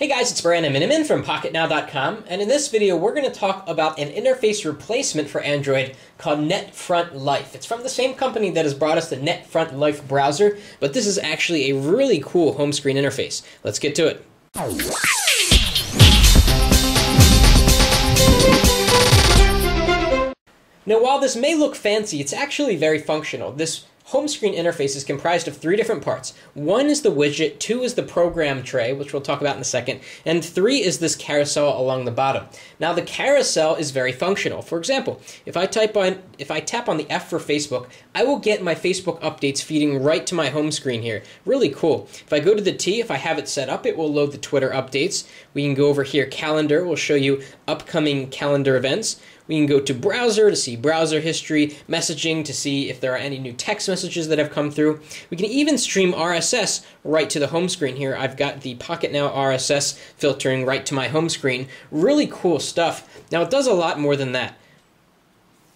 Hey guys, it's Brandon Miniman from PocketNow.com, and in this video we're going to talk about an interface replacement for Android called NetFront Life. It's from the same company that has brought us the NetFront Life browser, but this is actually a really cool home screen interface. Let's get to it. Now while this may look fancy, it's actually very functional. This home screen interface is comprised of three different parts. One is the widget, two is the program tray, which we'll talk about in a second, and three is this carousel along the bottom. Now the carousel is very functional. For example, if I type on if I tap on the F for Facebook, I will get my Facebook updates feeding right to my home screen here. Really cool. If I go to the T, if I have it set up, it will load the Twitter updates. We can go over here, calendar we'll show you upcoming calendar events. We can go to browser to see browser history, messaging to see if there are any new text messages that have come through. We can even stream RSS right to the home screen here. I've got the Pocket Now RSS filtering right to my home screen. Really cool stuff. Now it does a lot more than that.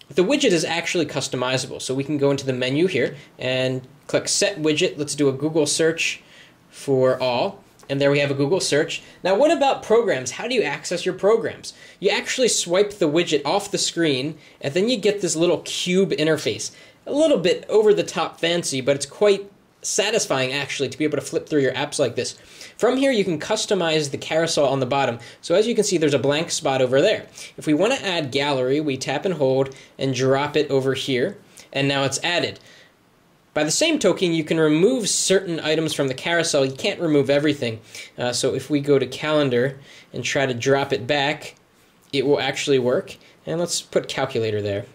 The widget is actually customizable, so we can go into the menu here and click Set Widget. Let's do a Google search for all. And there we have a Google search. Now, what about programs? How do you access your programs? You actually swipe the widget off the screen, and then you get this little cube interface. A little bit over the top fancy, but it's quite satisfying actually to be able to flip through your apps like this. From here, you can customize the carousel on the bottom. So as you can see, there's a blank spot over there. If we want to add gallery, we tap and hold and drop it over here, and now it's added. By the same token, you can remove certain items from the carousel. You can't remove everything. Uh, so if we go to calendar and try to drop it back, it will actually work. And let's put calculator there.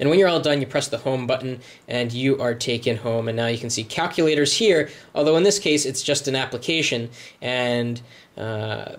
And when you're all done, you press the home button and you are taken home. And now you can see calculators here, although in this case it's just an application. And uh,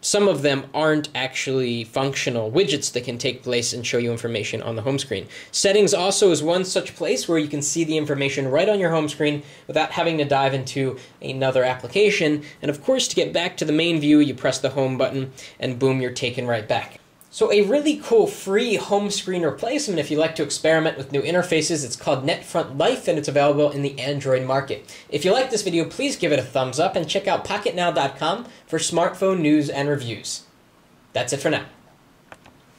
some of them aren't actually functional widgets that can take place and show you information on the home screen. Settings also is one such place where you can see the information right on your home screen without having to dive into another application. And of course, to get back to the main view, you press the home button and boom, you're taken right back. So a really cool free home screen replacement if you like to experiment with new interfaces. It's called NetFront Life and it's available in the Android market. If you like this video, please give it a thumbs up and check out PocketNow.com for smartphone news and reviews. That's it for now.